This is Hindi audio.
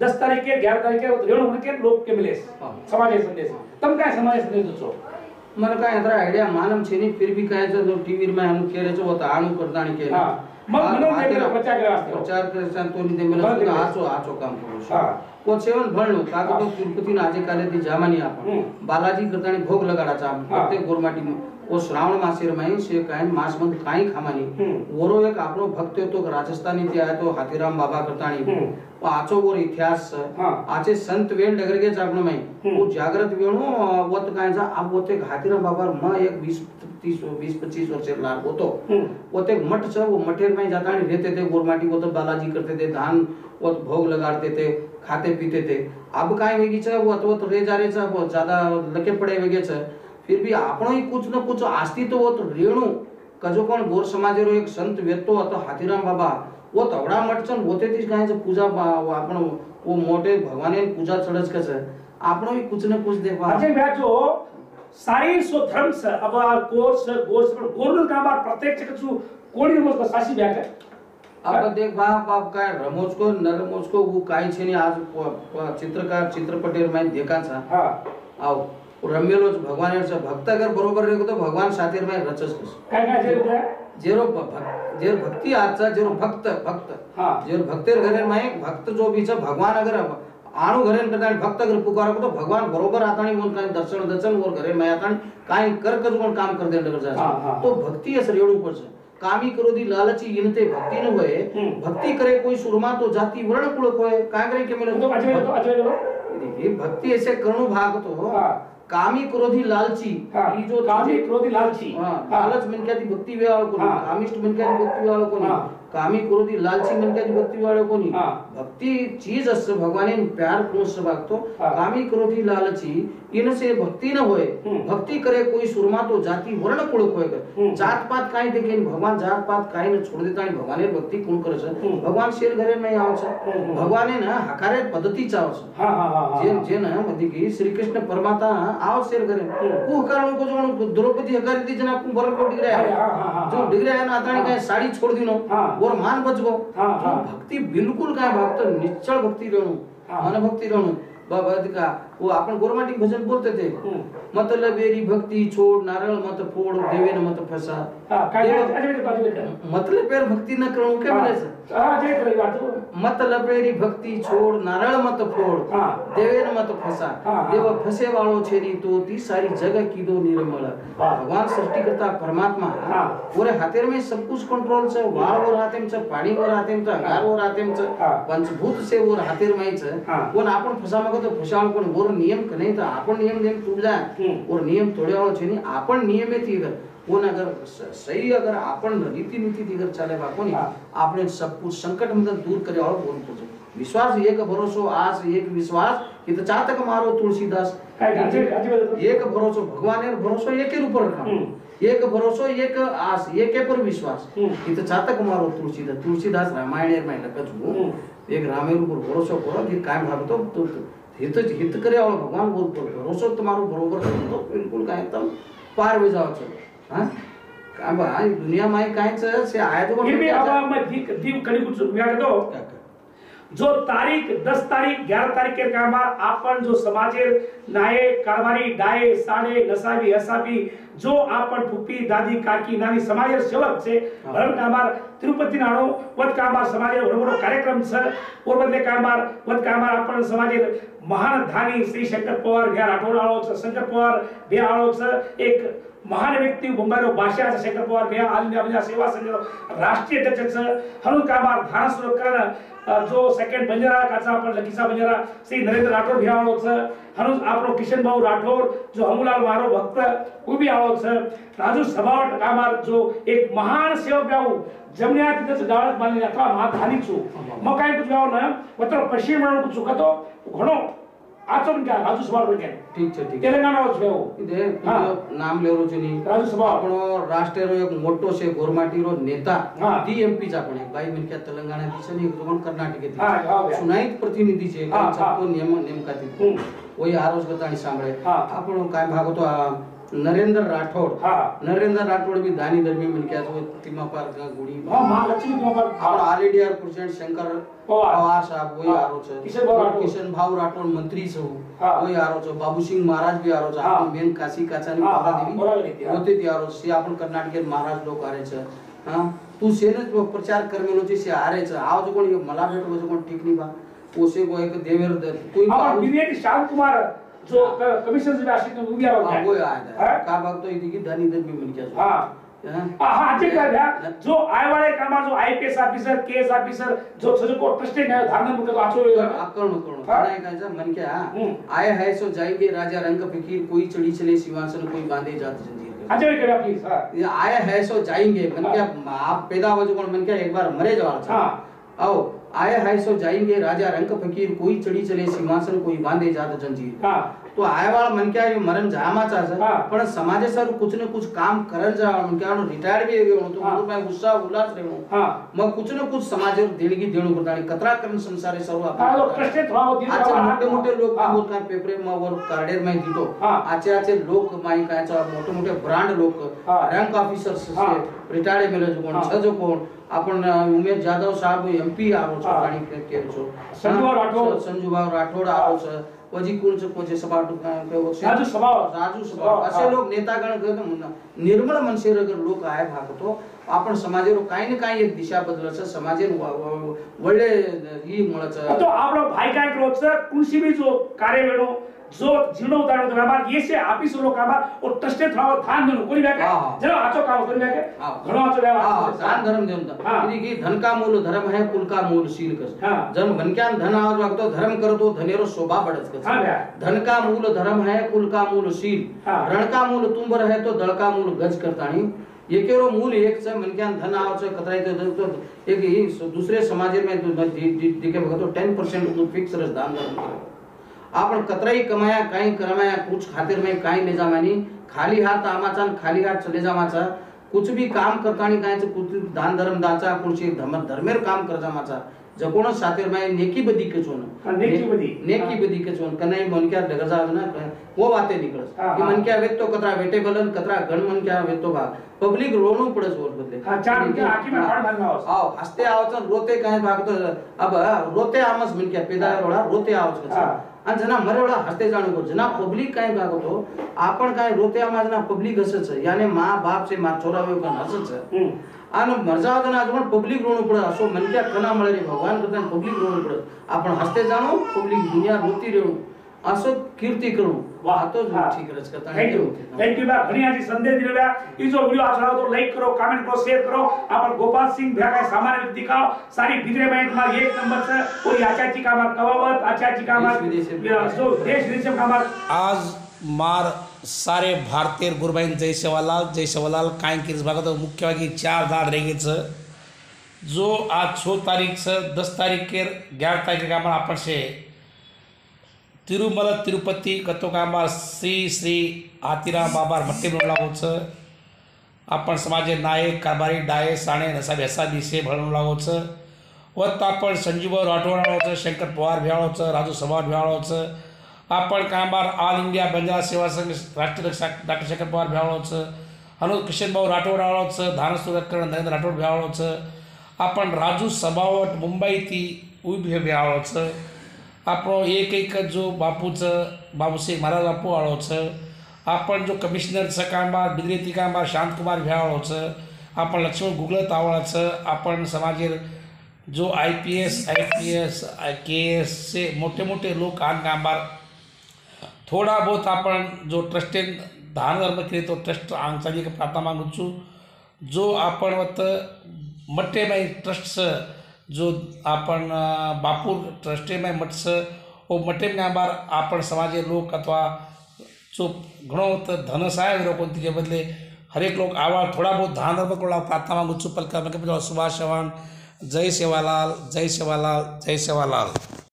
दस तारीखे ग्यारह तारीखे रेणू के लोक के मिले हाँ. समाज संदेश तम काय समाज संदेश दो મને કાંઈ અત્યારે આઈડિયા માલમ છે નહીં ફિર બી કાંઈ તો ટીવી માં એનું કહે છે वो तो આણું કરતાણી કે હા. મગ મનો દે પેલો પ્રચાર કરવા વાસ્તે. પ્રચાર કરે છે તો ની દે મને ભલે. આચો આચો કામ કરું છું હા. कोचेवल भळलो का तो, तो तिरुपतीन आजे काले ती जामानी आपण. हम्म. बालाजी करताने भोग लगाडाचा प्रत्येक गोरमाटी वो श्रावण मासेर में से कहन मास मन काई खामानी हम्म. ओरो एक आपनो भक्त तो राजस्थानी ते आया तो हाथीराम बाबा करतानी. हम्म. वो आचो वो इतिहास आचे संत वेण डगर के जागनो में वो जागृत वेणो वो तो काई जा आप वो ते हाथीराम बाबा म एक 20 तीस बीस पच्चीस वर्ष लार वो तो वो ते मठ छ वो मठेर में जाता रहते थे गोरमाटी वो तो बालाजी करते थे धान वो भोग लगाते थे खाते पीते थे अब काई वेगी छ वो तो वो तो रे जा रे छ वो ज्यादा लके पड़े वेगे छ फिर भी આપણો ही कुछ न कुछ अस्तित्व वो तो रेणु कजो कोण गोर समाजेरो एक संत व्यक्तो હતો હાથીરામ બાબા वो तवडा मटचन होते तीच काय पूजा बा- वो आपण वो मोठे भगवाने पूजा चढच कस આપણો ही कुछ न कुछ देखवा अजय भैया जो सारी सो धर्म से अब आ कोर्स कोर्स पर गोरन का बार प्रत्यक्ष कछु कोणी मोज को सासी भैया के अब देख बाप बाप रमोज को नरमोज को वो काई छे आज चित्रकार चित्रपटेर मैं देखा छ हाँ। आउ रमेलो भगवान छ भक्त अगर बरोबर रहेको त तो भगवान साथीर मैं रचस काय काय छे उठा जेरो भक्त जेरो भक्ति आज जेरो भक्त भक्त। हाँ। जेरो भक्तेर घरे मैं भक्त जो भी छ भगवान अगर आणु घरे कटाणी भक्त अगर पुकारो तो भगवान बरोबर आताणी मोन काय दर्शन दर्शन और घरे मैं आताणी काय कर कर कोण काम कर दे लग जा तो भक्ति है सर एवढं ऊपर कामी क्रोधी लालची इनते भक्ति न होए भक्ति करे कोई सुरमा तो जाति वर्ण कुलक होए काय करे के मिलन तो अच्छे तो अच्छे देखिए भक्ति ऐसे करण भाग तो हाँ। कामी क्रोधी लालची हाँ। ये जो कामी क्रोधी लालची हाँ लालच मन क्या भक्ति वे को कामिष्ट मन क्या भक्ति वे को कामी क्रोधी लालची मनक्याची भक्ती वाळो कोणी भक्ती चीज़ असते भगवानेन प्यार क्रोश भागतो कामी क्रोधी लालची इनसे भक्ती न होए भक्ती करे कोई सुरमा तो जाती वर्ण कुळ होय कर जात पात काही देखे भगवान जात पात काही न छोड देता आणि भगवाने भक्ती कोण करस भगवान शेर घरे नाही आवस भगवाने न हकारे पद्धती चावस जे जे न मध्ये की श्री कृष्ण परमाता आव शेर घरे को कारण को जो द्रौपदी हकारी दी जना को बरन को डिगरे जो डिगरे है ना आता ने साड़ी छोड़ दिनो मान बच गो हाँ, हाँ. भक्ति बिल्कुल का भक्त निश्चल भक्ति रहणु हाँ. मन भक्ति रहणु बाबा का व आपण गोरमाटी भजन बोलतो ते. मतलब बेरी भक्ती छोड नारळ मत फोड देवे न मत फसा मतलब पेर भक्ती न करू के म्हणायचं? मतलब बेरी भक्ती छोड नारळ मत फोड देवे न मत फसा. देव फसे वाळो छेरी तो ती सारी जग की दो निर्मळ भगवान सृष्टिकर्ता परमात्मा. पूरे हातेर में सब कुछ कंट्रोल छ वाळ वर हातेम छ पाणी वर हातेम छ अंगार वर में छ पंचभूत से वर हातेर छे कोण आपण फसा मागतो फसाळ कोण वर થોડો નિયમ નહીં તો આપણ નિયમ જેમ તૂટદા ઓર નિयम તોડ્યાળો છે ને આપણ નિયમેથી અગર કોન अगर सही अगर આપણ રીતિ નીતિ થી અગર ચાલે બાકો ને આપણે सब कुछ संकट मतलब दूर करे और बोल को विश्वास एक भरोसो आस एक विश्वास ये तो चातक मारो तुलसीदास। एक भरोसो भगवान ने भरोसो एक ही ऊपर रखा एक भरोसो एक आस एक पर विश्वास। ये तो चातक मारो तुलसीदास। तुलसीदास रामायण में लखत हूँ एक रामेर ऊपर भरोसो करो कि कायम रहो तो, तो-, तो- हित हित करे और भगवान बोल पर भरोसो तुम्हारो बरोबर तो बिल्कुल काय तर पार भी जाओ चलो. हां? काय बा दुनिया में माय कायच से आया तो मी आवा मग दी कडी कुछ व्याड दो જો તારીખ 10 તારીખ 11 તારીખે કામાં આપણ જો સમાજે નાયે કારવારી ડાયે સાડે નસાબી હસાબી જો આપણ ફૂપી દાદી કાકી નાની સમાજે સેવક છે હરણ કામાર તિરુપતિ નાણો વત કામાર સમાજે વડવડો કાર્યક્રમ છે પોરબંદર કામાર વત કામાર આપણ સમાજે મહાન ધાની શ્રી શંકર પવાર ઘેર આઠોડાળો છે શંકર પવાર બે આળો છે એક महान व्यक्ती बंगालो भाषा शेखर पवार बिहार ऑल सेवा संघ राष्ट्रीय अध्यक्ष हरून कामार धारा सुरक्षानं जो सेकंड बंजारा काचा आपण लकीचा बंजारा श्री नरेंद्र राठौर भी आवड़ो हनुज आपण किशन भाऊ राठौर जो हमूलाल मारो भक्त उभी भी राजू सभावट कामार जो एक महान सेवक भाऊ जमण्या तिथंच गावात बांधलेला अथवा महाधानी मग काय कुछ गाव ना पश्चिम म्हणून चुकतो? घणो ಆಚರಣೆ ರಾಜ್ಯಸಭಾ ઠીક છે ઠીક તેલંગાણા છે એવું નામ લેવું છે ની રાજ્યસભા આપણો રાષ્ટ્રનો એક મોટો છે ગોરમાટીનો નેતા ટીએમપી છે આપણે ભાઈ મિલકા તેલંગાણા થી છે ને એકદમ કર્ણાટકે થી સુનાઈત પ્રતિનિધિ છે છપ્પો નિયમ નિયમકાતી કોઈ આરોજ ગતાણી સાંભળે આપણો કાંઈ ભાગો તો આ नरेंद्र राठौड़ हाँ। नरेंद्र राठौड़ भी दानी धर्मी मिल गया गुड़ी। हाँ माँ प्रेसिडेंट शंकर पवार। साहब वही हाँ, आरो छ किशन भाव राठौड़ किशन भाव राठौड़ हाँ। वही आरो छ बाबू सिंह महाराज भी आरो छ आपन मेन काशी काचानी हाँ, पारा देवी। होते ती आरो से आपन कर्नाटक के महाराज लोग आरे छ। हाँ तू सेने प्रचार करमेलो छी से आरे छ। आज कोण मला भेटो कोण ठीक नी बा ओसे को एक देवेर कोई विवेक शांत कुमार जो कमिशन अशी उभी काय बघतो इथे की धनी धन मी हाँ। हाँ। हाँ, जो आय वाले कामा जो आईपीएस ऑफिसर केएस ऑफिसर जो सजो को ट्रस्टेड है धारण मुक्त तो आचो आकरण करो पढ़ाई का जब मन क्या हम्म। आए है सो जाएँगे राजा रंग फकीर कोई चढ़ी चले सिंहासन कोई बांधे जात जंजीर अच्छा ये क्या प्लीज़ आए है सो जाएँगे मन क्या आप पैदा हो जो मन क्या एक बार मरे जाओ हाँ। आओ आए हाय सो जाएँगे राजा रंक फकीर कोई चढ़ी चले सिंहासन कोई बांधे जात जंजीर। हाँ। तो आए वाला मन क्या है मरण जामा चाहे हाँ। पण समाजे सर कुछ न कुछ काम करल जा मन क्या रिटायर भी हो तो मन में उत्साह उल्लास रहणो हाँ। मैं कुछ न कुछ समाज और देणगी देणो करदाणी कतरा करन संसारे सर्व हाँ लोग प्रश्न थवा होती आज हाँ। मोटे मोटे लोग बहुत का पेपर में और कार्डेर में दीतो। आचे आचे लोग माई का मोटे मोटे ब्रांड लोग रैंक ऑफिसर से रिटायर मिले जो कोण छ जो कोण આપણને ઉમેશ જાદવ સાહેબ એમપી આવો છો પાણી કેમ છો સંજુભાઈ રાઠોડ સંજુભાઈ રાઠોડ આવો છે પછી કુલ છે પછી સભા કેવો છે રાજુ સભા રાજુ સભા અસે લોક નેતાગણ ગણ નિર્મળ મનસેર અગર લોક આય ભાગ તો આપણ સમાજે રો કાઈ ને કાઈ એક દિશા બદલ છે સમાજે વળે લી મળે છે તો આપણો ભાઈ કાઈ રોજ છે કૃષિ બી જો કાર્ય વેળો जो जीर्ण उतारो तो व्यापार ये से ऑफ़िस लो कामार ओ ट्रस्टेड थोड़ा ध्यान देनो कोई व्याके हा, हा. जरा आचो काम व्याके हा. घणो आचो व्यवहार हा, दान धर्म देऊन. की धन का मूल धर्म है कुल का मूल शील कस हा. जन मनक्यान धन आवाज़ वागतो धर्म करतो धनेरो शोभा बढत कस हा, धन का मूल धर्म है कुल का मूल शील रण का मूल तुंबर है तो दळ का मूल गज करताणी एकेरो मूल एक मनक्यान धन आवाज़ कतराय तो तो एक ही दुसरे समाजे में तो दिखे बघतो 10% फिक्स रस दान धर्म करे. आपण कतराई कमाया काही कमाया कुछ खातिर में काही ले जामानी। खाली हात आमाचा खाली हात चले जामाचा। कुछ भी काम करतानी काय कुछ दान धर्म दाचा कुछ धर्म धर्मेर काम कर जामाचा। जकोण सातिर में नेकी बदी के चोन। नेकी बदी. नेकी बदी के चोन। कनाई मन क्या डगर जा ना वो बातें निकळस हा, की. मन क्या वेत तो कतरा वेटेबल आणि कतरा गण मन क्या वेत तो भाग पब्लिक रोणू पडस वर बदले। हा, चार म्हणजे आखी में हाड भांगना होस. आओ हसते आवच रोते काय भागतो? अब रोते आमस मन क्या पेदा रोडा रोते आवच जना मरेवडा हसते जाणू को जना पब्लिक काय भागतो आपण काय रोते आमाज ना पब्लिक हसच याने मा बाप से मार छोरा वे पण हसच हम्म. आणि मरजावत ना अजून पब्लिक रोणू पडत असो मन क्या कना मळे रे भगवान करता पब्लिक रोणू पडत आपण हसते जाणू पब्लिक दुनिया रोती रेणू असो कीर्ती करू वाहतो ठीकरच करता. थँक्यू यू थैंक यू बा घणी आजी संदेश दिलेला ई जो व्हिडिओ अच्छा तो लाईक करो कमेंट करो शेअर करो. आपण गोपाल सिंह भ्या सामान्य व्यक्ति का? सारी भिजरे बैंक मार एक नंबर से कोई आचाची का मार कवावत आचाची का मार जो देश विदेश कामाक आज मार सारे भारतीय गुरुबाईन जय सेवालाल जय शेवालाल. काय किरीस भागात मुख्य मुख्यभागी चार दार रेगेचं. जो आज छो तारीख से दस तारीख के ग्यारह तारीख के आपण अपन से తిరుమల తిరుపతి కతుకామ శ్రీ శ్రీ ఆతిరాम मट्टी మట్టిమూలా होचं आपण समाजे नायक काबारी डाये साणे नसा भेसा दिसे भरणूला होचं व आपण संजीव राठोडाचं शंकर पवार भेळावचं राजू सभा भेळावचं आपण कामार ऑल इंडिया बंजारा सेवा संघ राष्ट्रीय डॉक्टर शंकर पवार भेळावचं हनुज किशनभाऊ राठोड रावळावचं धानसुरकरण नरेंद्र राठोड भेळावचं आपण राजू सभावट मुंबई ती उभी भेळावचं आपण एक एक जो बापूचं बाबूसाहेब महाराज बापू आळवचं आपण जो कमिशनरचं काम बा बिद्रेती काम बा शांतकुमार भ्यावळवचं आपण लक्ष्मण गुगल तावळाचं आपण समाजे जो I P S I P S I K एसचे मोठे मोठे लोक आण कामबार थोडा बहुत आपण जो ट्रस्टेन दहान धर्म केले तो ट्रस्ट आमचा प्रार्थना मागूचू जो आपण वत मट्टेबाई ट्रस्टचं जो आपण अं, बापूर ट्रस्टेमाई मठचं ओ मट्टेम गांबार आपण समाजे लोक अथवा जो त धन सहाय कोण तिचे बदले हरेक लोग आवाळ थोडा बहुत धान धर्म करून प्रार्थना मागू છું. पलका मैं सुभाष चव्हाण जय सेवालाल जय सेवालाल जय सेवालाल